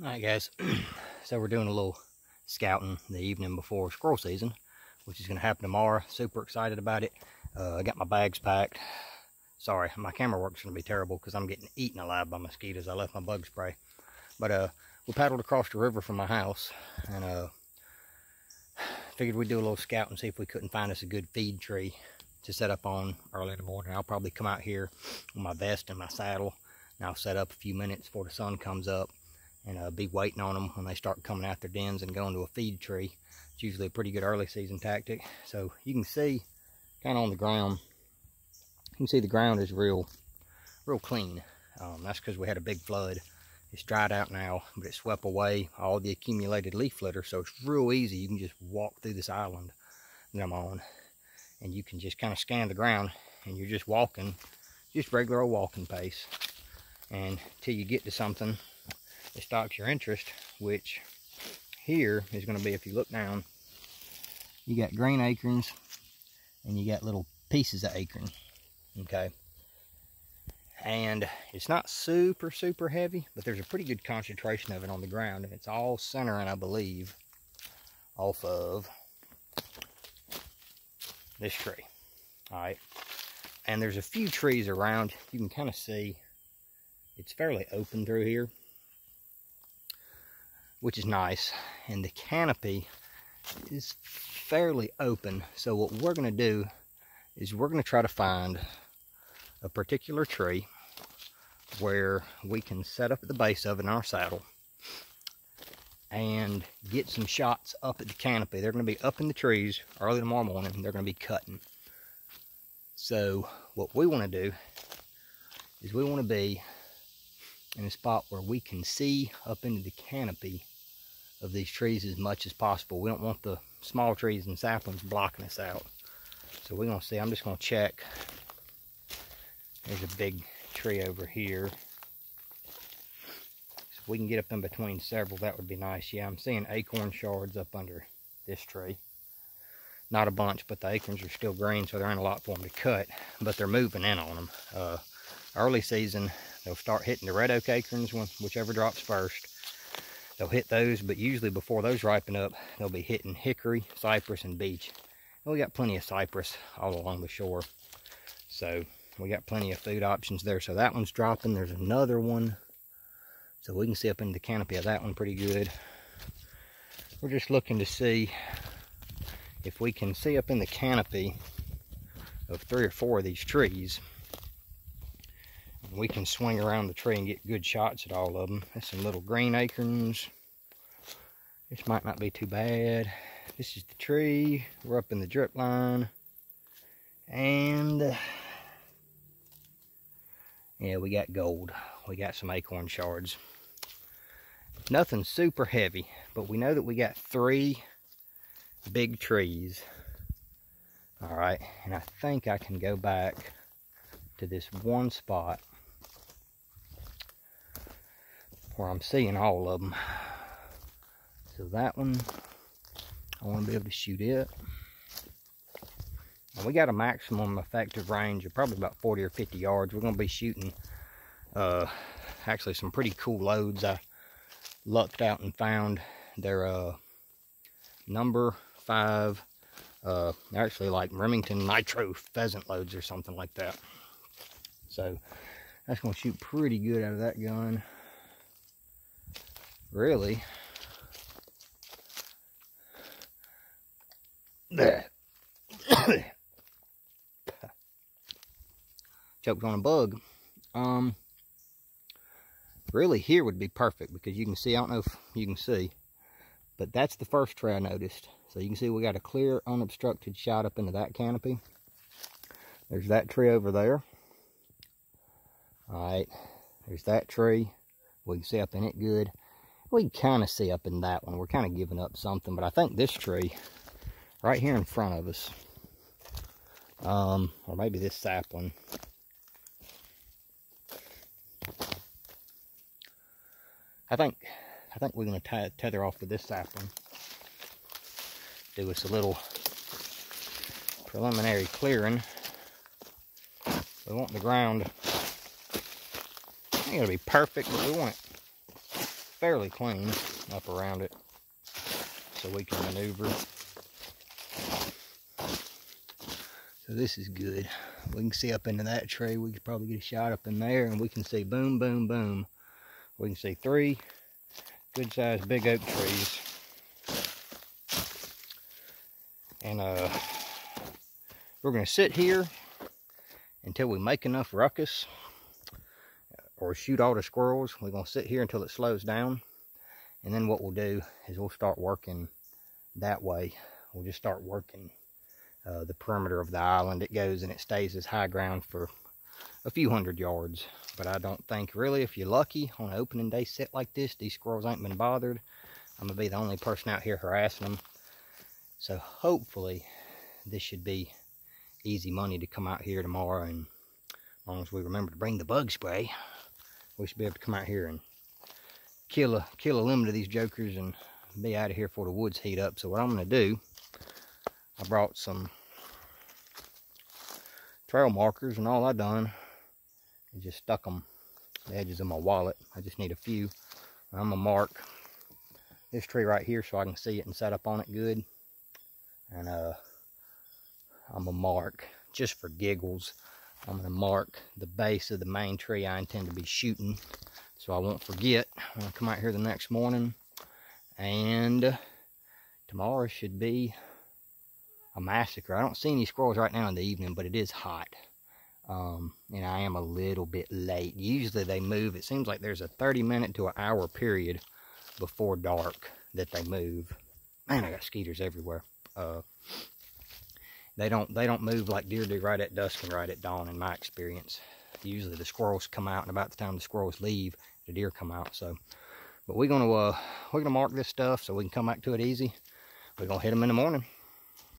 Alright guys, so we're doing a little scouting the evening before squirrel season, which is going to happen tomorrow. Super excited about it. Uh, I got my bags packed. Sorry, my camera work's going to be terrible because I'm getting eaten alive by mosquitoes. I left my bug spray. But uh, we paddled across the river from my house and uh, figured we'd do a little scout and see if we couldn't find us a good feed tree to set up on early in the morning. I'll probably come out here with my vest and my saddle and I'll set up a few minutes before the sun comes up and uh, be waiting on them when they start coming out their dens and going to a feed tree. It's usually a pretty good early season tactic. So you can see kind of on the ground, you can see the ground is real, real clean. Um, that's because we had a big flood. It's dried out now, but it swept away all the accumulated leaf litter. So it's real easy. You can just walk through this island that I'm on and you can just kind of scan the ground and you're just walking, just regular old walking pace. And till you get to something it stalks your interest, which here is going to be, if you look down, you got green acorns and you got little pieces of acorn, okay? And it's not super, super heavy, but there's a pretty good concentration of it on the ground, and it's all centering, I believe, off of this tree, all right? And there's a few trees around. You can kind of see it's fairly open through here which is nice. And the canopy is fairly open. So what we're going to do is we're going to try to find a particular tree where we can set up at the base of it in our saddle and get some shots up at the canopy. They're going to be up in the trees early tomorrow morning. They're going to be cutting. So what we want to do is we want to be in a spot where we can see up into the canopy of these trees as much as possible. We don't want the small trees and saplings blocking us out. So we're going to see. I'm just going to check. There's a big tree over here. So if we can get up in between several, that would be nice. Yeah, I'm seeing acorn shards up under this tree. Not a bunch, but the acorns are still green, so there ain't a lot for them to cut. But they're moving in on them. Uh, early season, they'll start hitting the red oak acorns, when, whichever drops first they'll hit those, but usually before those ripen up, they'll be hitting hickory, cypress, and beech. And we got plenty of cypress all along the shore. So we got plenty of food options there. So that one's dropping. There's another one. So we can see up in the canopy of that one pretty good. We're just looking to see if we can see up in the canopy of three or four of these trees we can swing around the tree and get good shots at all of them. There's some little green acorns. This might not be too bad. This is the tree. We're up in the drip line. And yeah, we got gold. We got some acorn shards. Nothing super heavy, but we know that we got three big trees. All right, and I think I can go back to this one spot where I'm seeing all of them. So that one, I want to be able to shoot it. And we got a maximum effective range of probably about 40 or 50 yards. We're going to be shooting uh, actually some pretty cool loads. I lucked out and found their uh, number five, uh, actually like Remington Nitro pheasant loads or something like that. So that's going to shoot pretty good out of that gun really. Choked on a bug. Um, really here would be perfect because you can see, I don't know if you can see, but that's the first tree I noticed. So you can see we got a clear, unobstructed shot up into that canopy. There's that tree over there. All right, there's that tree. We can see up in it good we kind of see up in that one. We're kind of giving up something, but I think this tree right here in front of us, um, or maybe this sapling, I think I think we're going to tether off with this sapling. Do us a little preliminary clearing. We want the ground. It's going to be perfect, but we want it fairly clean up around it so we can maneuver. So this is good. We can see up into that tree. We could probably get a shot up in there and we can see boom, boom, boom. We can see three good sized big oak trees. And uh, we're gonna sit here until we make enough ruckus or shoot all the squirrels. We're gonna sit here until it slows down. And then what we'll do is we'll start working that way. We'll just start working uh, the perimeter of the island. It goes and it stays as high ground for a few hundred yards. But I don't think really if you're lucky on an opening day set like this, these squirrels ain't been bothered. I'm gonna be the only person out here harassing them. So hopefully this should be easy money to come out here tomorrow and as long as we remember to bring the bug spray, we should be able to come out here and kill a kill a limit of these jokers and be out of here before the woods heat up. So what I'm gonna do, I brought some trail markers and all I done is just stuck them the edges of my wallet. I just need a few. I'm gonna mark this tree right here so I can see it and set up on it good. And uh, I'm gonna mark just for giggles. I'm gonna mark the base of the main tree I intend to be shooting so I won't forget when I come out here the next morning. And tomorrow should be a massacre. I don't see any squirrels right now in the evening, but it is hot. Um, and I am a little bit late. Usually they move. It seems like there's a 30 minute to an hour period before dark that they move. Man, I got skeeters everywhere. Uh, they don't they don't move like deer do right at dusk and right at dawn in my experience. Usually the squirrels come out and about the time the squirrels leave, the deer come out. So, but we're gonna uh, we're gonna mark this stuff so we can come back to it easy. We're gonna hit them in the morning.